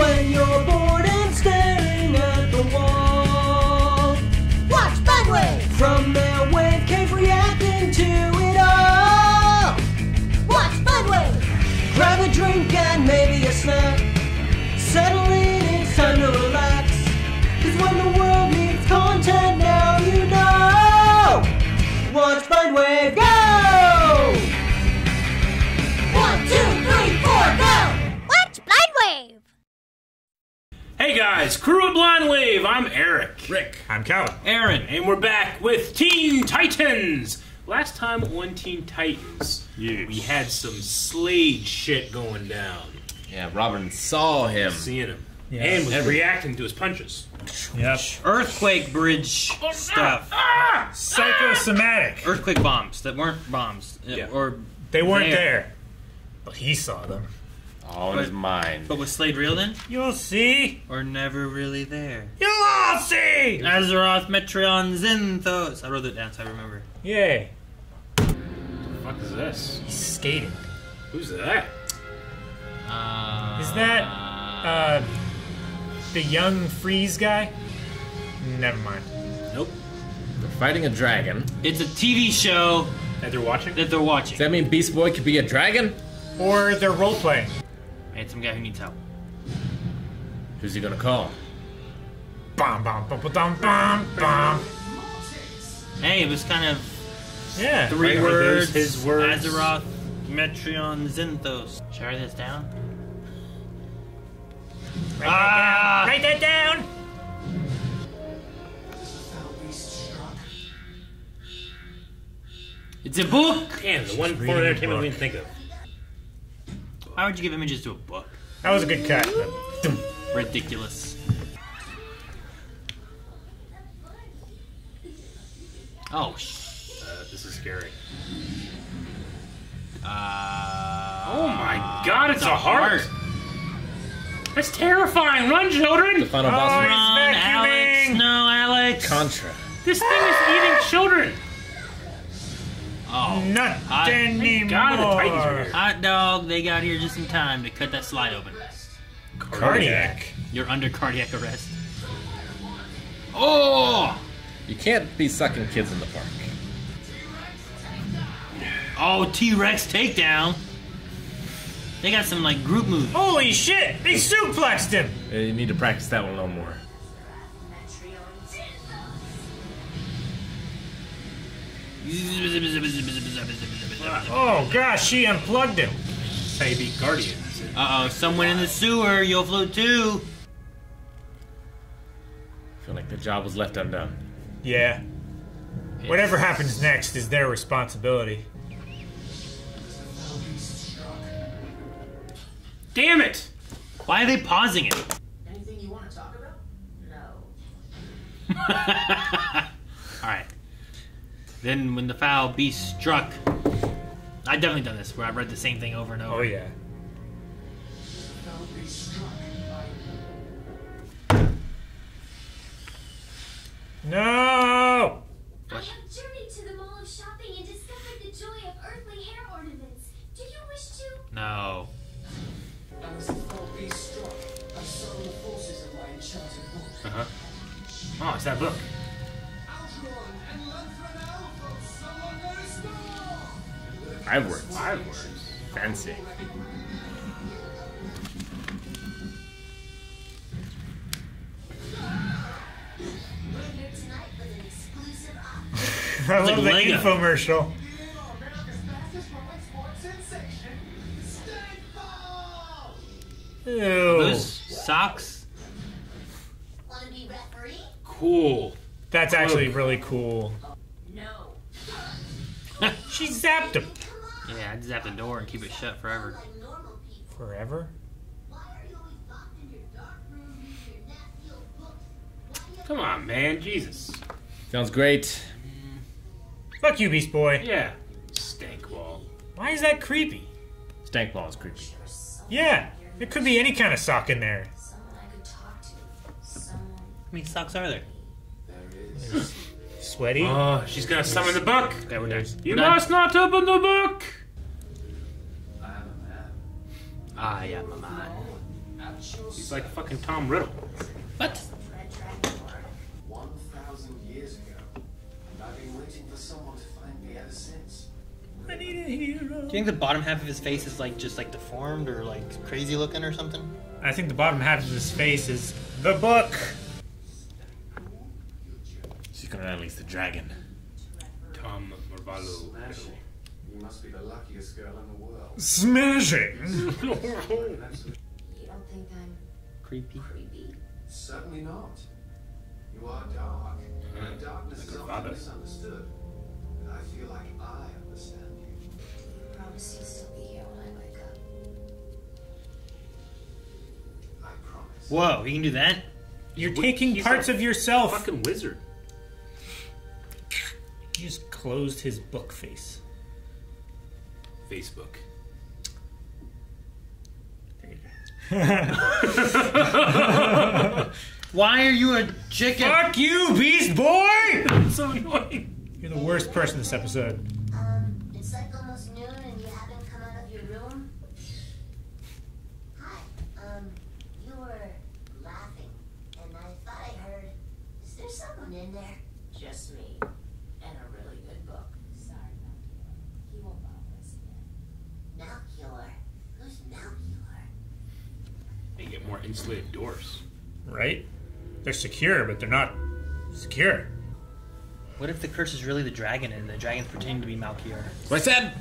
when you're crew Wave, I'm Eric. Rick. I'm Calvin. Aaron, and we're back with Teen Titans. Last time on Teen Titans, Yes. we had some Slade shit going down. Yeah, Robin saw him. Seeing him. Yeah. And was Every- reacting to his punches. Yep. Earthquake bridge stuff. Ah! Psychosomatic. Earthquake bombs that weren't bombs. uh, Yeah. Or They weren't There. there. But he saw them. All in his mind. but was Slade real then? You'll see. Or never really there? You'll all see. Azarath, Metrion, Zinthos. I wrote it down so I remember. Yay. What the fuck is this? He's skating. Who's that? Uh, Is that uh the young freeze guy? Never mind. Nope. They're fighting a dragon. It's a TV show That they're watching? that they're watching. Does that mean Beast Boy could be a dragon? Or they're role playing. It's some guy who needs help. Who's he gonna call? Bum bum bum bum bum bum. bum. Hey, it was kind of Yeah. three Right, words. his words? Azarath, Metrion, Zinthos. Should I write this down? Write Ah! that down. Write that down. It's a book. Damn, the one reading foreign a entertainment we book. didn't think of. Why would you give images to a book? That was a good cut. Dum. Ridiculous. Oh, sh- Uh, this is scary. uh, Oh my god, it's a heart! That's terrifying! Run, children! The final Oh, boss he's Run, Alex! No, Alex! Contra. This thing is eating children! Oh, Not I- anymore. God, the Titans are here. hot dog! They got here just in time to cut that slide open. Cardiac. You're under cardiac arrest. Oh! You can't be sucking kids in the park. Oh, T Rex takedown. They got some like group moves. Holy shit! They suplexed him. You need to practice that one a little more. Oh gosh, she unplugged him. That's how you beat Guardians. Uh oh, someone in the sewer. You'll float too. I feel like the job was left undone. Yeah. Whatever happens next is their responsibility. Damn it! Why are they pausing it? Anything you want to talk about? No. All right. Then when the foul beast struck, I've definitely done this where I've read the same thing over and over. Oh yeah. No! Infomercial. Ew. Those socks. Want to be referee? Cool. That's actually really cool. No. She zapped him. Yeah, I just have the door and keep it shut forever. Like normal people. Forever? Why are you always locked in your dark room reading your nasty old books? Why do you have Come on, man. Jesus. Sounds great. Fuck you, Beast Boy. Yeah. Stank ball. Why is that creepy? Stank ball is creepy. Yeah, it could be any kind of sock in there. someone I could talk to? Someone. How many socks are there? Sweaty? Oh, she's gonna summon the book. Okay, we're done. You We're done. must not open the book. I am a man. He's like fucking Tom Riddle. What? Red Dragon Lord. 1,000 years ago. And I've been waiting for someone to find me ever since. I need a hero. Do you think the bottom half of his face is like just like deformed or like crazy looking or something? I think the bottom half of his face is the book. She's gonna unleash the dragon. Tom Marvolo. Smashing. You must be the luckiest girl in the world. Smashing. You don't think I'm Creepy. creepy? Certainly not. You are dark. And darkness is Like her often misunderstood. And I feel like I understand you. Promise you'll still be here when I wake up. I promise. Whoa, he can do that? You're He's- taking he's parts a of yourself. Fucking wizard. He just closed his book face. Facebook. Why are you a chicken? Fuck you, Beast Boy! so annoying. You're the worst person this episode. Um, it's like almost noon and you haven't come out of your room. Hi. Um, you were laughing, and I thought I heard. Is there someone in there? Just me. And a really good book. Sorry, Malchior. He won't bother us again. Malchior. Who's Malchior? They get more insulated doors. Right? They're secure, but they're not secure. What if the curse is really the dragon and the dragon's pretending to be Malchior? What I said?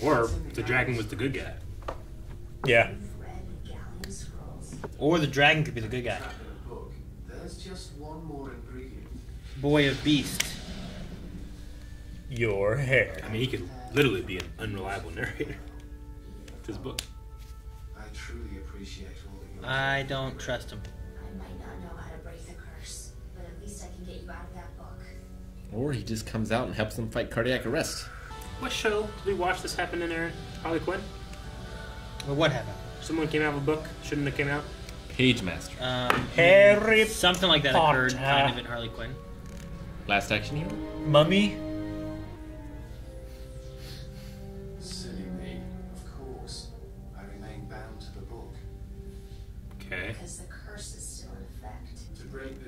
Or the dragon was the good guy. Yeah. Red Galleon Scrolls. Or the dragon could be the good guy. In a book, there's just one more ingredient. Boy of Beast. Your hair. I mean, he could literally be an unreliable narrator. It's his book. I truly appreciate all that you're I don't trust him. Or he just comes out and helps them fight cardiac arrest. What show did we watch this happen in, Aaron? Harley Quinn? Well, what happened? Someone came out of a book. Shouldn't have came out. Page Master. Um, Harry something like that Potter. occurred kind of in Harley Quinn. Last action hero? Mummy.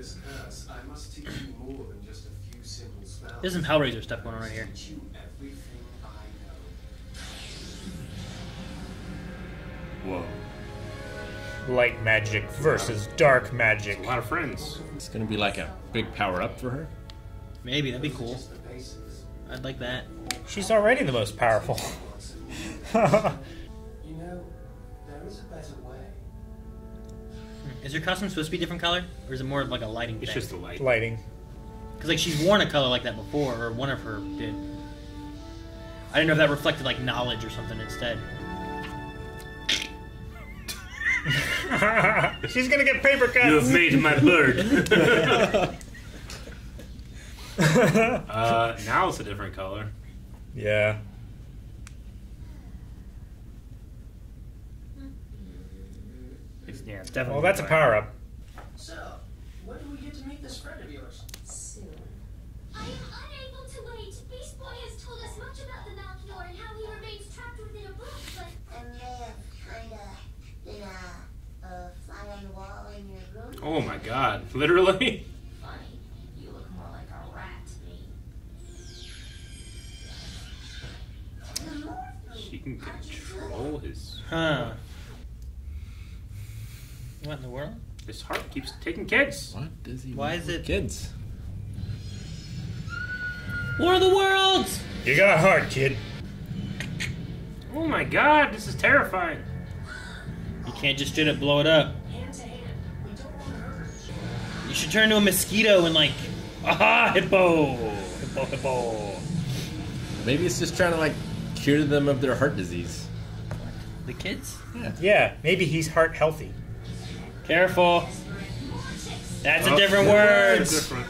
This curse, I must teach you more than just a few simple spells. There's some Hellraiser stuff going on right here. Teach you everything I know. Whoa. Light magic versus dark magic. A lot of friends. It's gonna be like a big power up for her. Maybe that'd be cool. Just the basics. I'd like that. She's already the most powerful. Is your costume supposed to be a different color, or is it more of like a lighting It's thing? just the light. Lighting. Because like she's worn a color like that before, or one of her did. I didn't know if that reflected like knowledge or something instead. She's gonna get paper cuts. You have made my bird. uh, now it's a different color. yeah. Yeah, it's definitely. Well, that's a power up. So, when do we get to meet this friend of yours? Soon. I am unable to wait. Beast Boy has told us much about the Malchior and how he remains trapped within a book, but I may have kinda been a, a fly on the wall in your room. Oh my god. Literally? Funny. You look more like a rat to me. She can control his. Huh. What in the world? His heart keeps taking kids. What does he Why is it- kids? War of the Worlds. You got a heart, kid. Oh my god, this is terrifying. You can't just straight up blow it up. Hand to hand. We don't want to. You should turn into a mosquito and like, aha, hippo, hippo, hippo. Maybe it's just trying to like cure them of their heart disease. The kids? Yeah. Yeah, maybe he's heart healthy. Careful. That's a Oh, different yeah, word. different.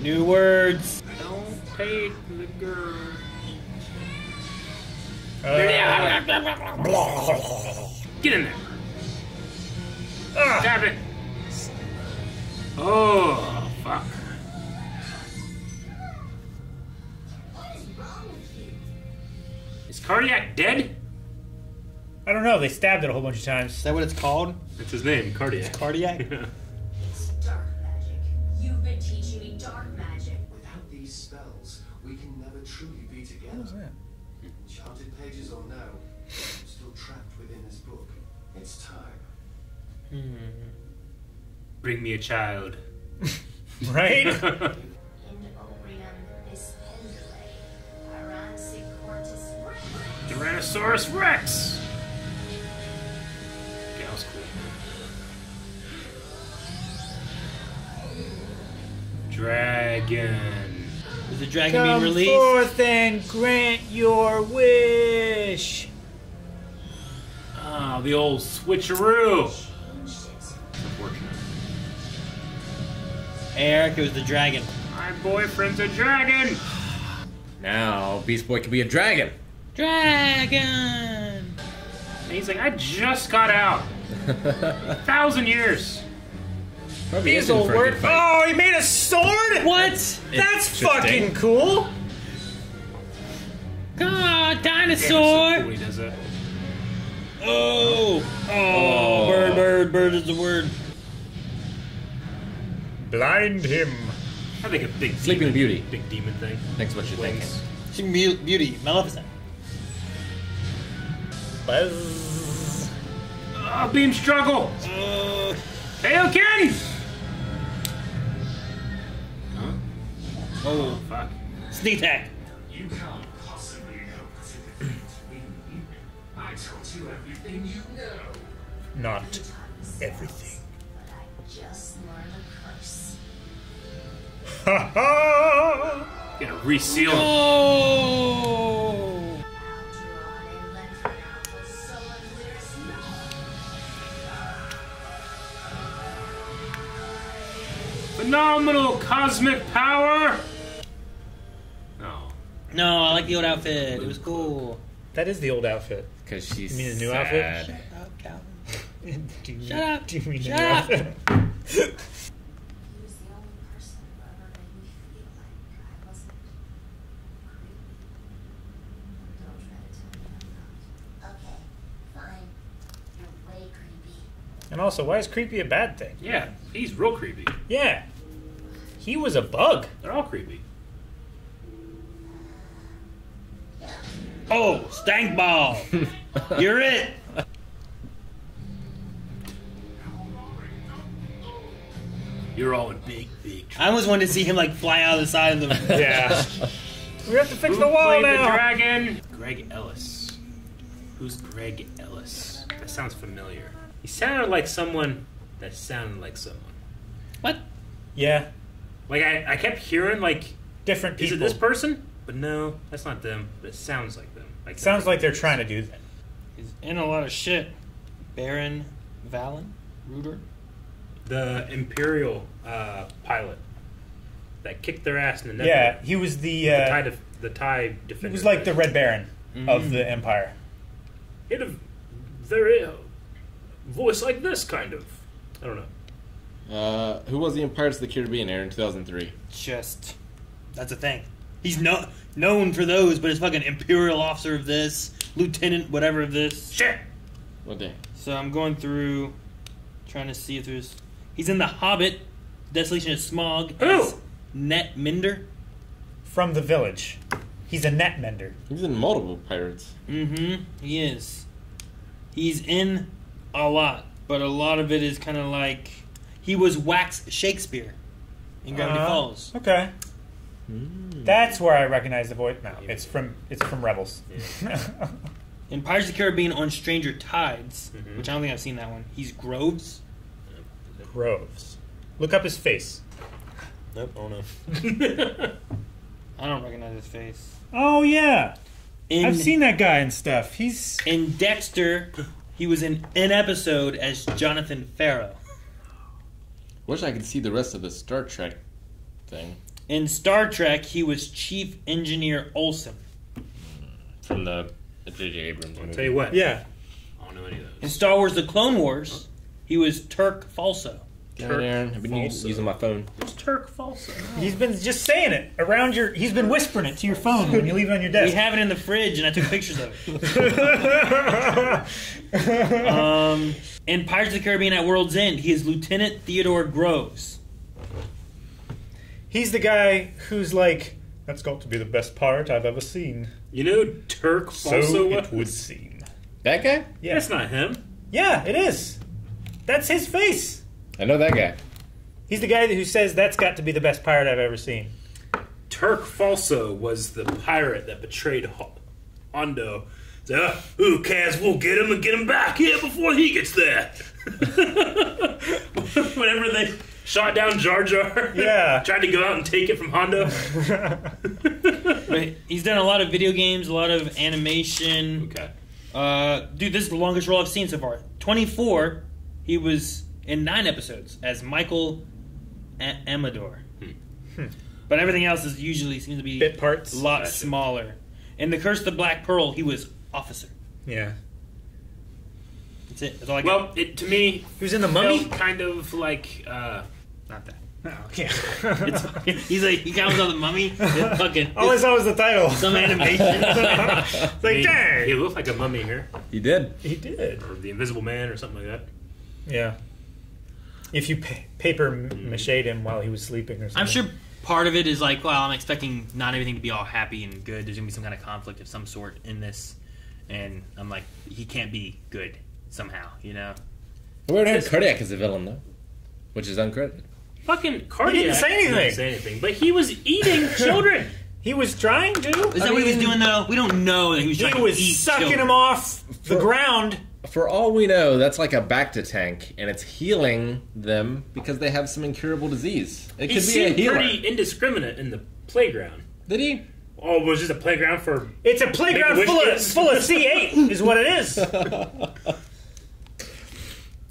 New words. Don't take the girl. Uh, Get in there. Stab it. Oh, fuck. Cardiac dead? I don't know. They stabbed it a whole bunch of times. Is that what it's called? It's his name, Cardiac. Cardiac? It's dark magic. You've been teaching me dark magic. Without these spells, we can never truly be together. What was that? Enchanted pages or no, I'm still trapped within this book. It's time. Hmm. Bring me a child. Right? Tyrannosaurus Rex! Okay, that was cool. Dragon. Is the dragon being Come released? forth and grant your wish. Ah, the old switcheroo. Changed it. Unfortunate. Hey, Eric, it was the dragon. My boyfriend's a dragon! Now, Beast Boy can be a dragon. Dragon! And he's like, I just got out. a Thousand years. Probably These will a work. Oh, he made a sword? What? That's Interesting. fucking cool. God, So dinosaur! cool when he does. Oh! oh! Oh! Bird, bird, bird is the word. Blind him. I think a big Sleeping demon, Beauty. Big demon thing. Thanks for what you're thinking. Wings. She Mu- Beauty, Maleficent. Buzz. Oh, beam struggle! Uh, Tailkin! oh, Fuck. sneak attack. You can't possibly know between. I told you everything you know. Not everything. I just learned a curse. Ha ha! Gotta reseal him. Phenomenal cosmic power! No. No, I like the old outfit. It was cool. That is the old outfit. Because she's You mean the new sad. outfit? Shut up, Calvin. Do you Shut up. Do you mean the Shut new up. outfit? He was the only person who ever made me feel like I wasn't creepy. Don't try to tell me I'm not. Okay, fine. You're way creepy. and also, why is creepy a bad thing? Yeah, he's real creepy. Yeah. He was a bug. They're all creepy. Oh, stank ball. You're it. You're all in big, big trouble. I almost wanted to see him like fly out of the side of the. Yeah. we have to fix Who the wall played now. the dragon? Greg Ellis. Who's Greg Ellis? That sounds familiar. He sounded like someone that sounded like someone. What? yeah. Like I, I kept hearing like, Different people. is it this person? But no, that's not them. But it sounds like them. Like Sounds like they're trying to do that. He's in a lot of shit. Baron Valen? Rudor? the Imperial uh, pilot that kicked their ass in the Yeah, he was the. The tie, Uh, def- the tie he was like the Red Baron of the Empire. He had a very uh, voice like this, kind of. I don't know. Uh, who was he in Pirates of the Caribbean air in 2003? Just. That's a thing. He's no, known for those, but it's fucking Imperial Officer of this, Lieutenant whatever of this. Shit. What day? So I'm going through, trying to see if there's. He's in The Hobbit, Desolation of Smaug. Who? Net Minder. From the village. He's a net mender. He's in multiple Pirates. Mm-hmm. He is. He's in a lot, but a lot of it is kind of like he was Wax Shakespeare in Gravity Uh, Falls. Okay. That's where I recognize the voice. No, it's from it's from Rebels. In Pirates of the Caribbean on Stranger Tides, Mhm. which I don't think I've seen that one. He's Groves. Groves. Look up his face. Nope. Oh no. I don't recognize his face. Oh yeah, In, I've seen that guy and stuff. He's in Dexter. He was in an episode as Jonathan Farrow. Wish I could see the rest of the Star Trek thing In Star Trek, he was Chief Engineer Olson. from the J.J. Abrams movie. Tell you what. yeah. I don't know any of those. In. Star Wars: The Clone Wars, he was Turk Falso. God, Aaron, I've been u- Falso. using my phone. It's Turk Falso. He's been just saying it around your. He's been whispering it to your phone when you leave it on your desk. We desk. have it in the fridge, and I took pictures of it. Um, in Pirates of the Caribbean at World's End, he is Lieutenant Theodore Groves. He's the guy who's like, "That's got to be the best pirate I've ever seen." You know who Turk So Falso it would seem. That guy? Yeah, That's not him. yeah, it is. That's his face. I know that guy. He's the guy who says that's got to be the best pirate I've ever seen. Turk Falso was the pirate that betrayed Ho- Hondo. So, uh, ooh, Kaz, we'll get him and get him back here before he gets there. Whenever they shot down Jar Jar, Yeah. tried to go out and take it from Hondo. But he's done a lot of video games, a lot of animation. okay. Uh, dude, this is the longest role I've seen so far. 24. He was in nine episodes as Michael A- Amador. But everything else is usually seems to be Bit parts. a lot Gotcha. smaller. In The Curse of the Black Pearl, he was officer. Yeah. That's it. That's all I got. Well, it, to me, He was in the felt Mummy. kind of like uh, not that. Oh, yeah. It's, he's like, he comes on the mummy. It's fucking. All I saw was the title. some animation. It's like, he, dang. he looked like a mummy here, He did. He did. or the Invisible Man, or something like that. Yeah. If you pa- paper mache him while he was sleeping or something. I'm sure part of it is like, well, I'm expecting not everything to be all happy and good. There's gonna be some kind of conflict of some sort in this, and I'm like, he can't be good somehow, you know? We already had Cardiac as a villain, though, which is uncredited. Fucking cardiac. didn't say anything. Didn't say anything, but he was eating children. He was trying to. Is that what he was doing though? We don't know that he was He to was eat sucking children. him off the ground. For all we know, that's like a Bacta tank, and it's healing them because they have some incurable disease. It He could be a seemed healer. pretty indiscriminate in the playground. Did he? Oh, was this a playground for? It's a playground full of full of C8 is what it is.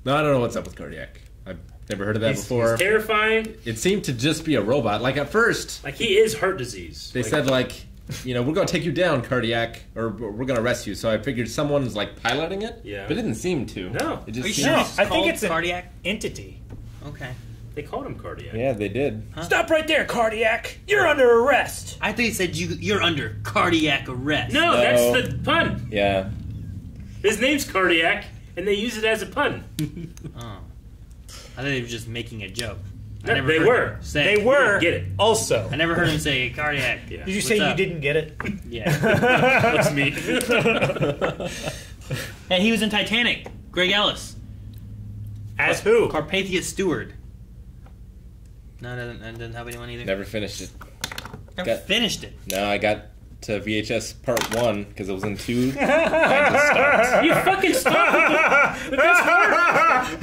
No, I don't know what's up with Cardiac. I've never heard of that He's- before. Terrifying. It seemed to just be a robot. Like at first, Like he is heart disease. they Like, said like, you know, we're going to take you down, Cardiac, or we're going to arrest you. So I figured someone's like piloting it. Yeah. But it didn't seem to. No. It just Are you seemed- sure No, it's I think called it's an- cardiac. Entity. Okay. they called him cardiac. Yeah, they did. Stop right there, cardiac. You're under arrest. I think he said you you're under cardiac arrest. No, No. that's the pun. Yeah. His name's cardiac, and they use it as a pun. Oh. I thought he was just making a joke. I never they heard were. him Say, They were get it. also. I never heard him say cardiac. Yeah. Did you What's say up? you didn't get it? Yeah. That's me. hey, he was in Titanic. Greg Ellis. As who? Carpathia Steward. No, that doesn't, that doesn't have anyone either. Never finished it. Never got- finished it. No, I got to VHS part one because it was in two. I just stopped. you fucking stop. The, the best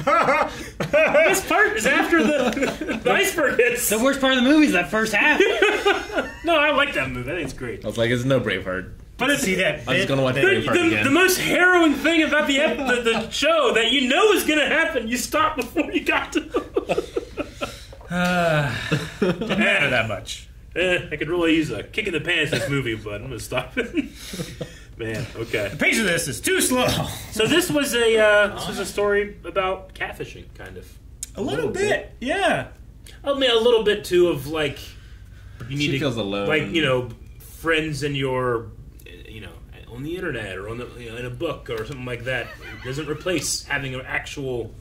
part. The best part is after the, the iceberg hits. The worst part of the movie is that first half. no, I like that movie. I think it's great. I was like, it's no Braveheart. But it's See that? I'm just gonna watch that- the, Braveheart the, again. the most harrowing thing about the, ep- the the show that you know is going to happen. You stop before you got to. Didn't matter that much. Eh, I could really use a kick in the pants this movie, but I'm gonna stop it. Man, okay. The pace of this is too slow. So this was a uh, this was a story about catfishing, kind of. A little bit, yeah. I mean, a little bit too of like you need She to feels alone. like you know friends in your you know on the internet or on the you know, in a book or something like that. It doesn't replace having an actual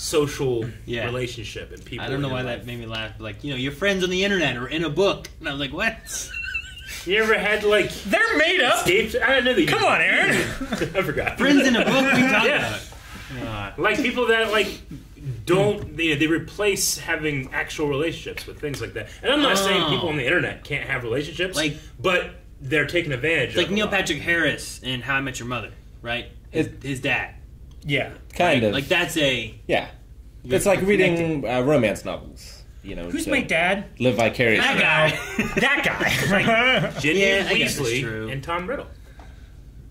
social Yeah. relationship and people. I don't know why your that made me laugh. Like, you know, your friends on the internet or in a book. And I was like, what? You ever had like They're made up. escaped? I didn't know that. you Come on, Aaron. I forgot. Friends in a book? What are Yeah. about? Uh, like people that like don't they, they replace having actual relationships with things like that and i'm not oh. saying Oh. people on the internet can't have relationships Like- but they're taking advantage It's like of Neil. Patrick Harris in How I Met Your Mother, right? His, his dad. Yeah. kind of. Like, that's a. yeah. It's like reading uh, romance novels. You know, Who's my dad? live vicariously. That guy. That guy. Ginny Yeah, I guess it's Weasley and Tom Riddle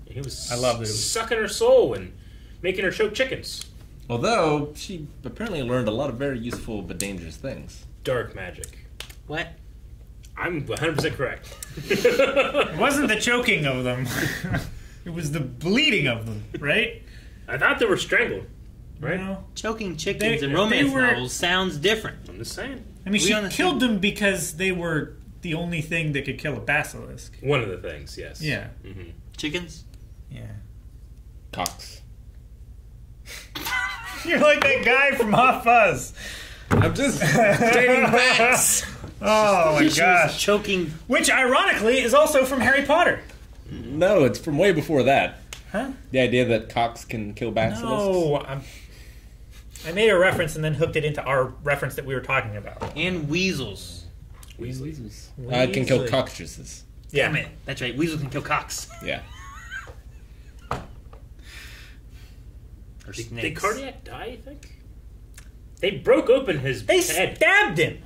he was I love those. sucking her soul and making her choke chickens Although she apparently learned a lot of very useful but dangerous things. dark magic what? i'm 100% correct it wasn't the choking of them. it was the bleeding of them, right? I thought they were strangled right? No. Choking chickens They- in they romance were- novels sounds different. I'm just saying. I mean, We she on the killed same- them because they were the only thing that could kill a basilisk. One of the things, yes. Yeah. hmm Chickens? Yeah. Cox. You're like that guy from Hot Fuzz. I'm just stating facts. Oh my She was gosh. choking. Which, ironically, is also from Harry Potter. No, it's from way before that. Huh? The idea that cocks can kill basilisks. No, I'm, I made a reference and then hooked it into our reference that we were talking about. And weasels. Weasley. Uh, it can kill Weasley. cockroaches. Damn it. That's right. Weasels can kill cocks. Yeah. Or Did, snakes. did Cardiac die, you think? They broke open his They head. stabbed him.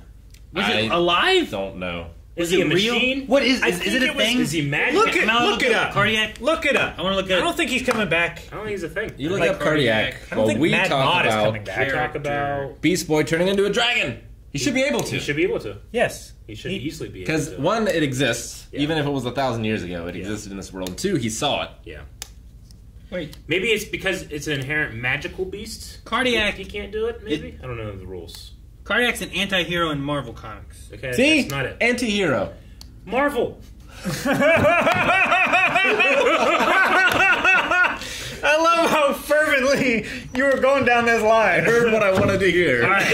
Was I it alive? Don't know. Is Was he it a real? machine? What is, I is, is it a it was- thing? Is he magic? Look it, Am I look looking it up up. Cardiac? Look it up. I want to look I don't think he's coming back. I don't think he's a thing. You look like up cardiac. cardiac. I don't Well, think we Mad talk Mod is coming back. Talk about. Beast Boy turning into a dragon. He should be able to. He should be able to. Yes. He should He- easily be able Because one, it exists. Yeah. Even if it was a thousand years ago, it Yeah. existed in this world. Two, he saw it. Yeah. Wait. Maybe it's because it's an inherent magical beast. Cardiac. He can't do it, maybe? I don't know the rules. Cardiac's an anti-hero in Marvel Comics. Okay, See, that's not it. anti-hero. Marvel. I love how fervently you were going down this line. Heard what I wanted to hear. All right.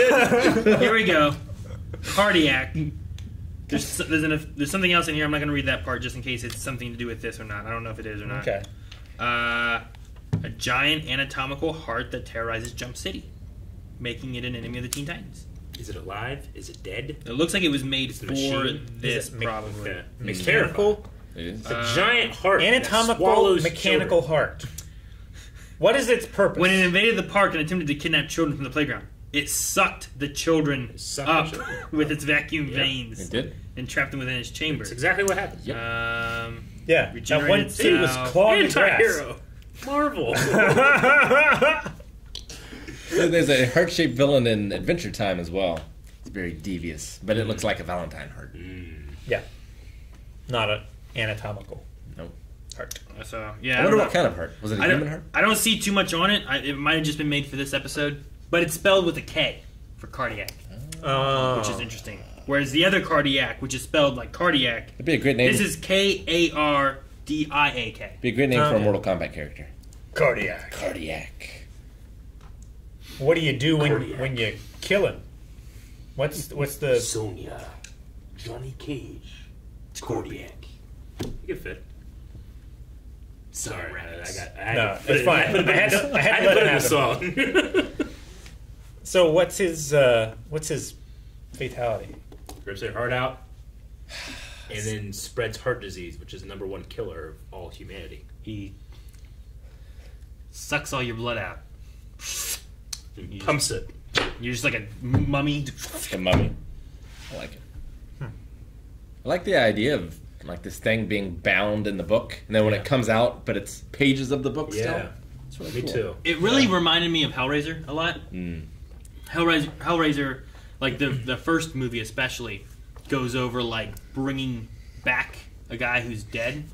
Here we go. Cardiac. There's there's, an, there's something else in here. I'm not going to read that part just in case it's something to do with this or not. I don't know if it is or not. Okay. Uh, a giant anatomical heart that terrorizes Jump City, making it an enemy of the Teen Titans. Is it alive? Is it dead? It looks like it was made It's the for machine. this, Is it me- probably. Okay. Mechanical, It is. A Uh, giant heart. that anatomical, swallows mechanical children. heart. What is its purpose? When it invaded the park and attempted to kidnap children from the playground, it sucked the children sucked the up children. with its vacuum Yeah. veins It did. and trapped them within its chamber. That's exactly what happened. Yep. Um, yeah, that Regenerated one too was cell. clawing the grass. Anti-hero. Marvel. There's a heart-shaped villain in Adventure Time as well. It's very devious, but it looks mm. like a Valentine heart. Mm. yeah, not an anatomical Nope. heart. so uh, yeah, I I wonder don't what kind of heart. Was it a I human heart? I don't see too much on it. I, it might have just been made for this episode, but it's spelled with a K for cardiac, Oh. which is interesting. Whereas the other cardiac, which is spelled like cardiac, It'd be a great name. this is K A R D I A K. be a great name for a oh. Mortal Kombat character. cardiac. Cardiac. What do you do when Cardiac. when you kill him? What's what's the Sonya. Johnny Cage. Cardiac. You can fit. Sorry, I, I got. I had No, to it's it- fine. I had to put I had to- I had to I had to let put it it in the song. so what's his uh what's his fatality? Rips their heart out, and then spreads heart disease, which is the number one killer of all humanity. He sucks all your blood out. And pumps it. You're just like a mummy. The mummy. I like it. I like the idea of like this thing being bound in the book, and then when Yeah. it comes out, but it's pages of the book Yeah, still. It's really me cool. too. It really reminded me of Hellraiser a lot. Mm. Hellraiser, Hellraiser, like the the first movie especially, goes over like bringing back a guy who's dead,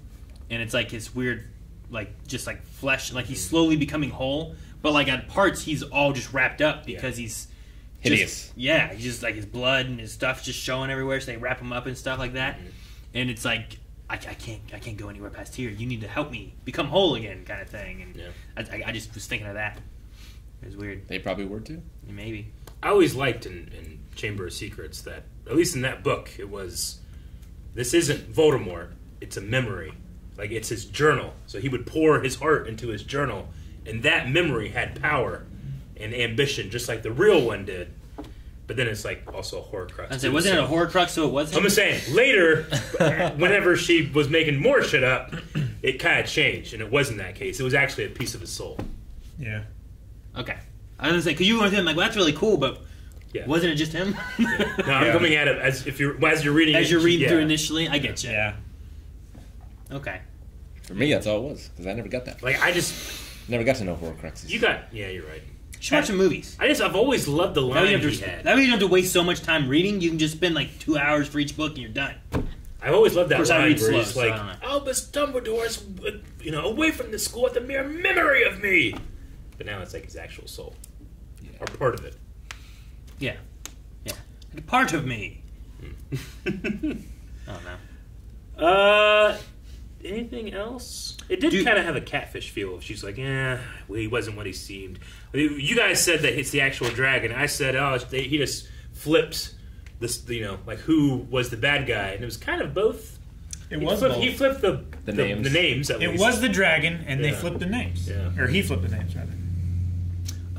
and it's like his weird, like just like flesh, like he's slowly becoming whole, but like at parts he's all just wrapped up because he's just- Hideous. yeah, he's just like his blood and his stuff just showing everywhere, so they wrap him up and stuff like that, mm-hmm. and it's like. I, I can't I can't go anywhere past here. You need to help me become whole again, kind of thing. And Yeah. I, I, I just was thinking of that. It was weird. They probably were too. Maybe. I always liked in, in Chamber of Secrets that, at least in that book, it was this isn't Voldemort, it's a memory. Like, it's his journal. So he would pour his heart into his journal, and that memory had power and ambition, just like the real one did. But then it's like also a Horcrux. I said, too, wasn't so- it a Horcrux? So it was. I'm just saying, later, whenever she was making more shit up, it kind of changed, and it wasn't that case. It was actually a piece of his soul. Yeah. Okay. I was gonna say because you went through, I'm like, well, that's really cool, but Yeah. wasn't it just him? No, I'm Yeah. coming at it as if you're as you're reading As it, you're reading yeah. through initially, I get you. Yeah. Okay. For me, that's all it was because I never got that. Like I just, Never got to know Horcruxes. you got, yeah, you're right. You should watch some movies. I just, I've always loved the That way, line you have he to, had. that way you don't have to waste so much time reading. You can just spend like two hours for each book and you're done. I've always loved that Of course, I line read where slow, he's so like, I don't know. Albus Dumbledore's, uh, you know, away from the school at the mere memory of me. But now it's like his actual soul. Or part of it. Yeah, yeah. Part of me. Hmm. Oh no. Uh, anything else? It did kind of have a catfish feel. She's like, "Yeah, well, he wasn't what he seemed." You guys said that it's the actual dragon. I said, "Oh, they, he just flips this." You know, like who was the bad guy? And it was kind of both. It He was flipped, both. he flipped the The the, names. The names at It least. was the dragon, and they flipped the names. Yeah. Or he flipped the names, rather.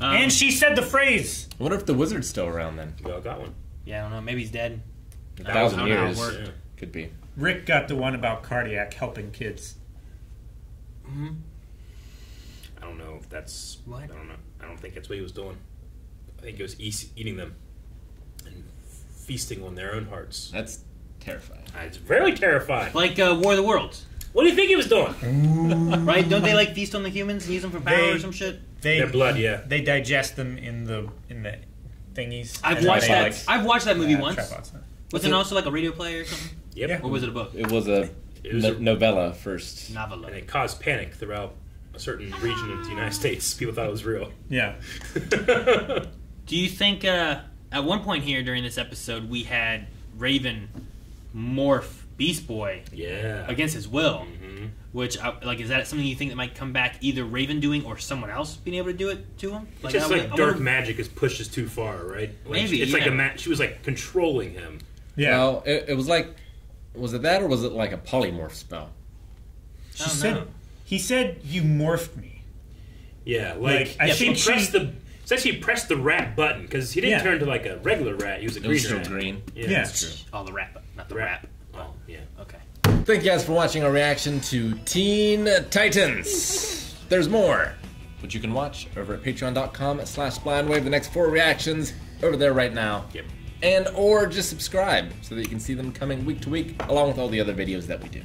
Um, and she said the phrase. I wonder if the wizard's still around then. We all got one. Yeah, I don't know. Maybe he's dead. A thousand don't know how it years could be. Rick got the one about cardiac helping kids. I don't know if that's. What? I don't know. I don't think that's what he was doing. I think he was eas- eating them and feasting on their own hearts. That's terrifying. Uh, It's very terrifying. Like uh, War of the Worlds, What do you think he was doing? right? Don't they like feast on the humans and use them for power They- or some shit? They Their blood, yeah. They digest them in the in the thingies. I've watched that. like, I've watched that movie yeah, once. tripods. Was it also like a radio play or something, Yep. Yeah. or was it a book? It was a, It was no- a- novella first. Novella. And it caused panic throughout a certain region of the United States. People thought it was real. Yeah. Do you think uh, at one point here during this episode we had Raven morph Beast Boy yeah. against his will? hmm Which, uh, like, is that something you think that might come back? Either Raven doing or someone else being able to do it to him? It's just I- like I dark wonder- magic is pushed us too far, right? Like, Maybe, it's like a yeah. ma- she was like controlling him. Yeah. Well, it, it was like, was it that or was it like a polymorph spell? she said know. he said you morphed me. Yeah, like, Like, I yeah, think she pressed she- the. It's actually pressed the rat button because he didn't Yeah. turn to like a regular rat. He was a It green was still rat. green. Yeah, Yeah. that's true. Oh, the rap, not the Rat. rap. Oh, yeah. Okay. Thank you guys for watching our reaction to Teen Titans. There's more, which you can watch over at patreon.com slash blindwave. The next four reactions over there right now. Yep. And or just subscribe so that you can see them coming week to week along with all the other videos that we do.